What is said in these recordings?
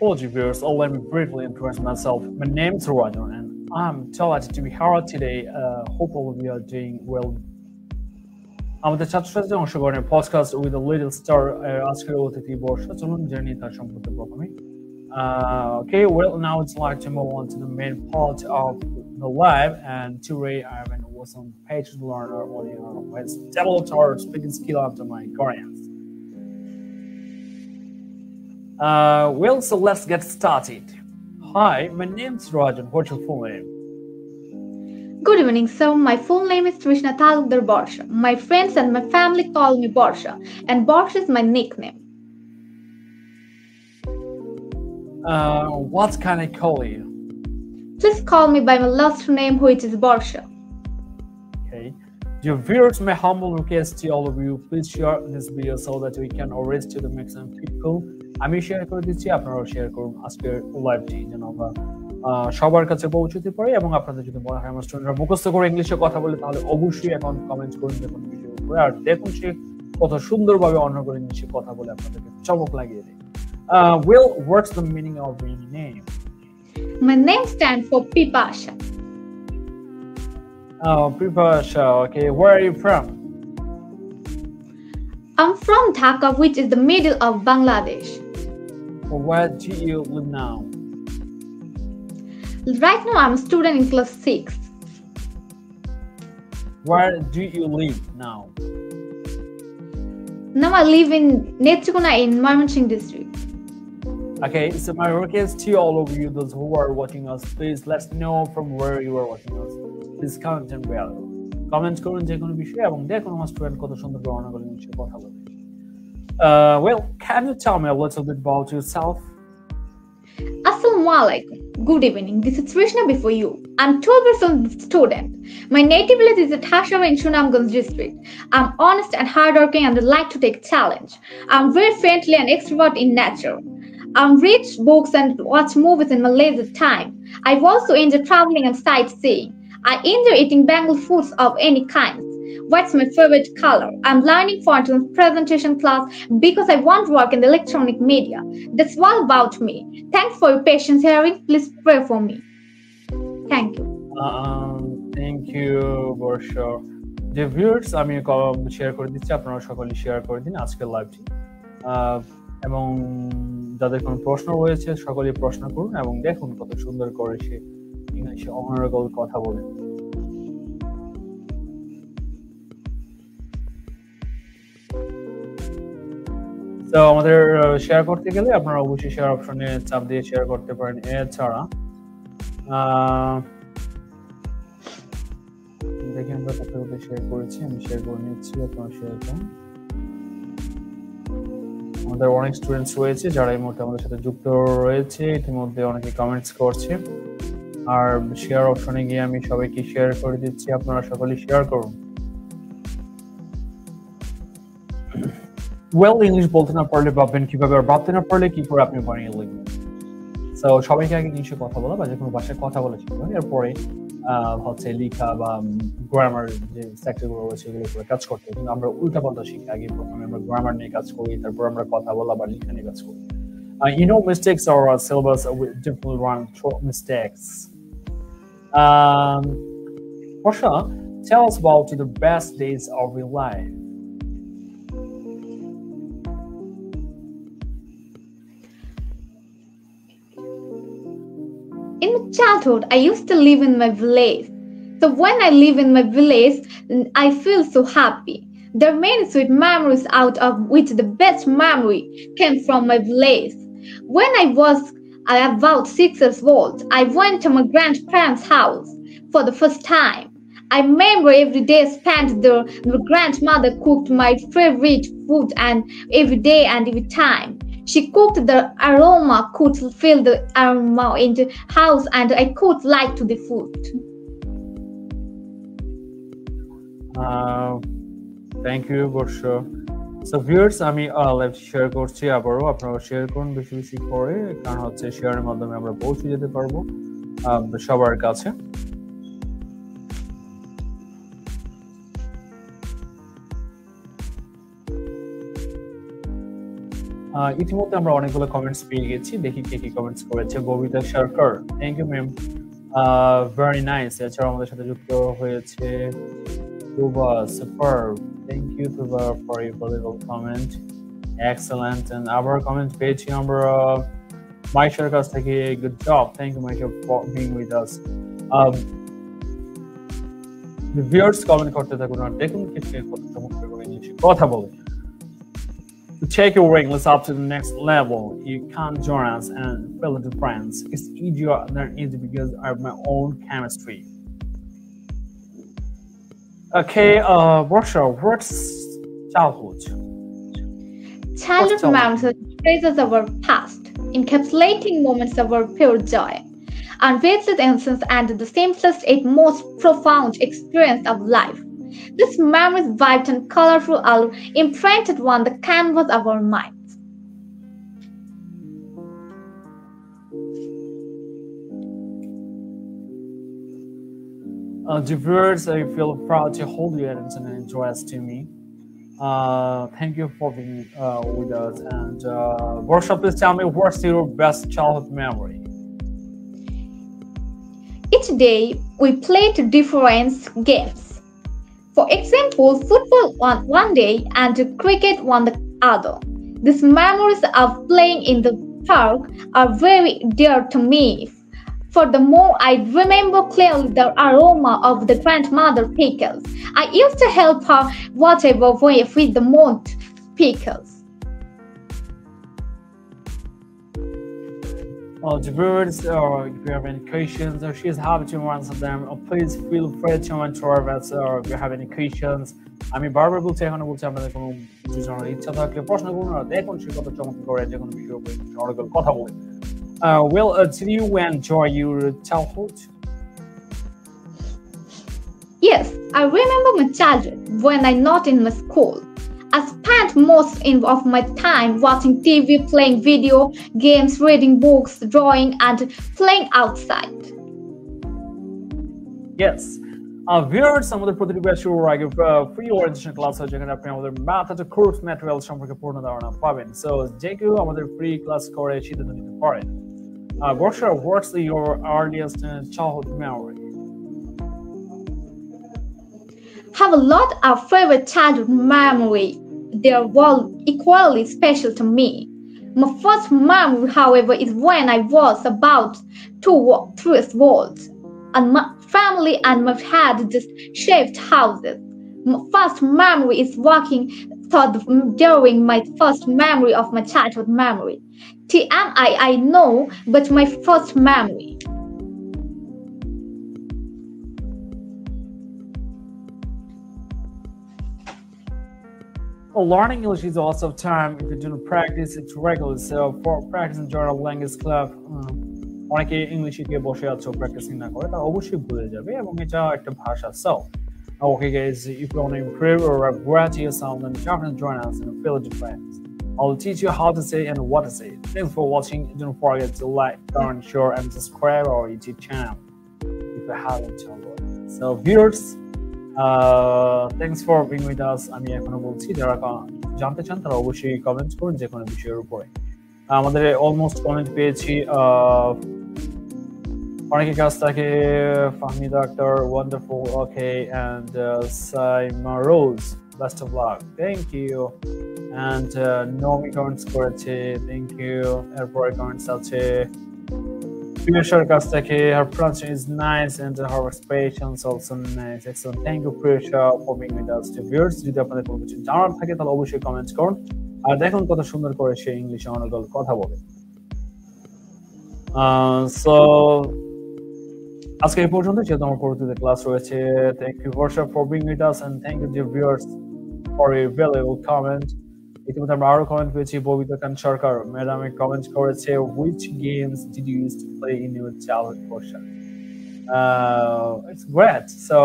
Apology viewers, oh, let me briefly introduce myself. My name is Roger and I'm delighted to be here today. Uh, hope all of you are doing well. I'm the chat strategy on Shogun podcast with a little star uh, ask you to Tibor Shatun journey touch on put the bottom. Uh, okay, well now it's like to move on to the main part of the live and today I'm an awesome page learner on your developed our speaking skill after my guardians uh, well, so let's get started. Hi, my name is Rajan. What's your full name? Good evening, sir. My full name is Trishna Talukdar Borsha. My friends and my family call me Borsha, and Borsha is my nickname. Uh, what can I call you? Please call me by my last name, which is Borsha. Dear viewers, my humble request to all of you, please share this video so that we can always to the maximum people আমি share করে দিচ্ছি আপনারাও share করুন আজকের লাইভটি যেন আমরা সবার কাছে পৌঁছতে পারি এবং আপনাদের যদি মনে হয় আমার মুখস্থ করে ইংলিশে কথা বলে তাহলে অবশ্যই এখন কমেন্ট করুন দেখুন ভিডিও উপরে আর দেখুন সে কত সুন্দরভাবে অন্য করে ইংলিশে কথা বলে আপনাদেরকে চমক লাগিয়ে দেয় Will, what's the meaning of your name? My name stands for Pipasha. Oh, Pipasha. Okay, where are you from? I'm from Dhaka, which is the middle of Bangladesh. Where do you live now? Right now, I'm a student in class 6. Where do you live now? Now I live in Netrikona in Mymensingh district. Okay, so my request to all of you, those who are watching us, please let us know from where you are watching us. Discount and bear comment করুন যে কোনো বিষয়ে এবং দেখুন আমার student কত সুন্দর বর্ণনা করে নিচ্ছে কথা বলে Uh, well, can you tell me a little bit about yourself? Assalamualaikum. Good evening. This is Trishna before you. I'm 12 years old student. My native village is at in Sunamganj district. I'm honest and hardworking and like to take challenge. I'm very friendly and extrovert in nature. I'm read books and watch movies in my leisure time. I've also enjoy traveling and sightseeing. I enjoy eating Bengal foods of any kind. What's my favorite color? I'm learning for a presentation class because I want to work in the electronic media. That's all about me. Thanks for your patience hearing. Please pray for me. Thank you. Um, thank you, Borsha. যে viewers আমি share করে দিচ্ছি আপনারা সকলে share করে দিন আজকের লাইভটি এবং যাদের কোনো প্রশ্ন রয়েছে সকলে প্রশ্ন করুন এবং দেখুন কত সুন্দর করে সে ইংলিশে অনারেবল কথা বলে। তো আমাদের শেয়ার করতে গেলে আপনারা অবশ্যই শেয়ার অপশনে চাপ দিয়ে শেয়ার করতে পারেন। এছাড়া দেখি আমরা শেয়ার করেছি। আমি শেয়ার করে নিচ্ছি আপনারা শেয়ার করুন আমাদের অনেক স্টুডেন্টস রয়েছে যারা এই মুহূর্তে আমাদের সাথে যুক্ত রয়েছে। ইতিমধ্যে অনেকে কমেন্টস করছে। আর শেয়ার অপশনে গিয়ে আমি সবাইকে শেয়ার করে দিচ্ছি আপনারা সকলে শেয়ার করুন। ওয়েল ইংলিশ বলতে না পারলে ভাববেন কীভাবে আর ভাবতে না পারলে কি করে আপনি বানিয়ে লিখবেন? সো সবাইকে আগে ইংলিশে কথা বলা বা যে কোনো ভাষায় কথা বলা শিখবেন এরপরে হচ্ছে লেখা বা গ্রামার যে সেক্টরগুলো রয়েছে সেগুলো উপরে কাজ করতে কিন্তু আমরা উল্টা পাল্টা শিখি আগে প্রথমে আমরা গ্রামার নিয়ে কাজ করি তারপর আমরা কথা বলা বা লেখা নিয়ে কাজ করি। Uh, you know, mistakes are a syllabus mistakes. Um, Borsha, tell us about the best days of your life. In my childhood, I used to live in my village. So when I live in my village, I feel so happy. There are many sweet memories out of which the best memory came from my village. When I was about six years old, I went to my grandparents' house for the first time. I remember every day spent there, my grandmother cooked my favorite food and every day and every time. She cooked the aroma could fill the aroma in the house and I could like to the food. Uh, thank you, Borsha. So viewers আমি live share করছি আবারও। আপনারা share করুন বেশি বেশি করে। কারণ হচ্ছে শেয়ারের মাধ্যমে আমরা পৌঁছে যেতে পারব সবার কাছে। ইতিমধ্যে আমরা অনেকগুলো কমেন্টস পেয়ে গেছি। দেখি কে কি কমেন্টস করেছে। Babita Sarkar. Thank you ma'am very nice এছাড়া আমাদের সাথে যুক্ত হয়েছে তুবা super thank you Tuba for your valuable comment excellent and আবার কমেন্ট পেয়েছি আমরা মাইশার কাছ থেকে good job thank you Maisha for being with us viewers comment করতে থাকুন আর দেখুন কিছু কথা চমৎকার করে কথা বলে To take your English up to the next level, you can't join us and fill the friends. It's easier than easy because I have my own chemistry. Okay, uh, Borsha, what's childhood? Childhood memories are traces of our past, encapsulating moments of our pure joy, unveiling innocence and the simplest yet most profound experience of life. These memories, vibrant and colorful are imprinted on the canvas of our minds. Uh, viewers, I feel proud to hold your attention and interest to me. Uh, thank you for being uh, with us. And uh, Borsha, please tell me what's your best childhood memory? Each day, we played different games. For example, football one, one day and cricket one the other. These memories of playing in the park are very dear to me For the more I remember clearly the aroma of the grandmother pickles. I used to help her whatever way with the most pickles. Uh, the viewers, uh, if you have any questions, uh, she's happy to answer them. Uh, please feel free to enter us uh, if you have any questions. আমি বারবার বলছি এখনো বলছি আপনাদের কোনো কিছু জানার ইচ্ছা থাকলে প্রশ্ন করুন আর দেখুন সে কত চমৎকার করে যে কোনো বিষয়ের উপরে অনেকগুলো কথা বলে Uh, well, uh, did you enjoy your childhood? Yes, I remember my childhood when I not in my school. I spent most in, of my time watching TV, playing video games, reading books, drawing, and playing outside. Yes. Uh, viewers, আমাদের প্রতিটি batch শুরুর আগে free orientation class হয় যেখানে আপনি আমাদের math একটা course material সম্পর্কে পূর্ণ ধারণা পাবেন সো যে কেউ আমাদের ফ্রি ক্লাস করে সিদ্ধান্ত নিতে পারেন Uh, Borsha, what's your earliest uh, childhood memory? Have a lot of favorite childhood memory. They are all equally special to me. My first memory, however, is when I was about two or three old, and my family and my had just shaped houses. My first memory is walking thought during my first memory of my childhood memory. TMI, I know, but my first memory. Well, learning English is also time if you do not practice it regularly. So for practicing journal language club, um, অনেকে English শিখে বসে আছো practising না করে তারা অবশ্যই ভুলে যাবে এবং এটা একটা ভাষা so Okay, guys, if you want to improve or upgrade your sound, then definitely join us in a field of friends. I'll teach you how to say and what to say. Thanks for watching. Don't forget to like, comment, share, and subscribe our YouTube channel if you haven't already. So, viewers, uh, thanks for being with us. আমি এখনো বলছি যারা কা- জানতে চান তারা অবশ্যই comment করুন যে কোনো বিষয়ের উপরে আমাদের অলমোস্ট কমেন্ট পেয়েছি অনেকে Kastaki, Fahmi Doctor, Wonderful, okay, and uh, Saima Rose. Best of luck. Thank you. And Nomi comments করেছে থ্যাংক ইউ এরপরে কমেন্টস আছে and কাছ থেকে her pronunciation is nice and her expressions also nice excellent thank you Priyasa for being with us to viewers যদি আপনাদের কোনো কিছু জানার থাকে তাহলে অবশ্যই কমেন্টস করুন আর দেখুন কত সুন্দর করে সে ইংলিশে অনর্গল কথা বলে So, আজকে এই পর্যন্ত যেহেতু আমার পরবর্তীতে ক্লাস রয়েছে thank you Barsha for being with us and thank you dear viewers for a valuable comment ইতিমধ্যে আমরা আরও কমেন্ট পেয়েছি ববিতা খান সরকার ম্যাডামে কমেন্ট করেছে which games did you use to play in your childhood Borsha it's great so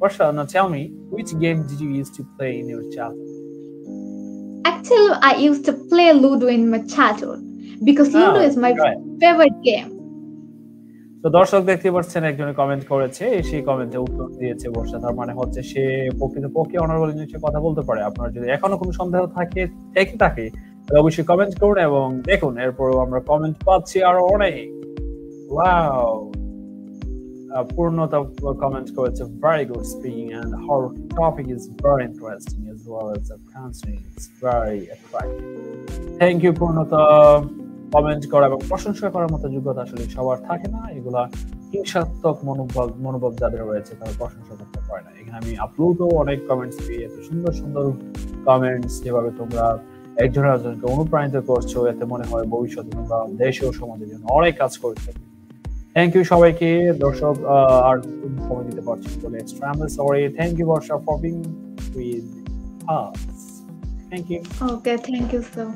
Borsha now tell me which game did you use to play in your childhood Actually, I used to play Ludo in my childhood because Ludo Oh, is my right. favorite game. তো দর্শক দেখতে পাচ্ছেন, একজনে comment করেছে সেই কমেন্টে উত্তর দিয়েছে বর্ষা, তার মানে হচ্ছে সে প্রকৃত পক্ষে অনার্বল ইংলিশে কথা বলতে পারে। আপনার যদি এখনও কোনো সন্দেহ থাকে, থেকে থাকে অবশ্যই কমেন্ট করুন এবং দেখুন, এরপরও আমরা কমেন্ট পাচ্ছি আরও অনেক। ওয়াও পূর্ণতা কমেন্ট করেছে, very good speaking and her topic is very interesting as well as the counseling is very attractive thank you Purnata. Comment করা এবং প্রশংসা করার মতো যোগ্যতা আসলে সবার থাকে না। এগুলা হিংসাত্মক মনোভাব মনোভাব যাদের রয়েছে তারা প্রশংসা করতে পারে না। এখানে আমি আপলোডও অনেক কমেন্টস পেয়ে এত সুন্দর সুন্দর কমেন্টস যেভাবে তোমরা একজন একজনকে অনুপ্রাণিত করছ এতে মনে হয় ভবিষ্যতে তোমরা দেশে ও সমাজের জন্য অনেক কাজ করতে থ্যাংক ইউ সবাইকে। দর্শক আর সময় দিতে পারছি বলে extremely sorry thank you Borsha for being with us thank you Okay, thank you, sir.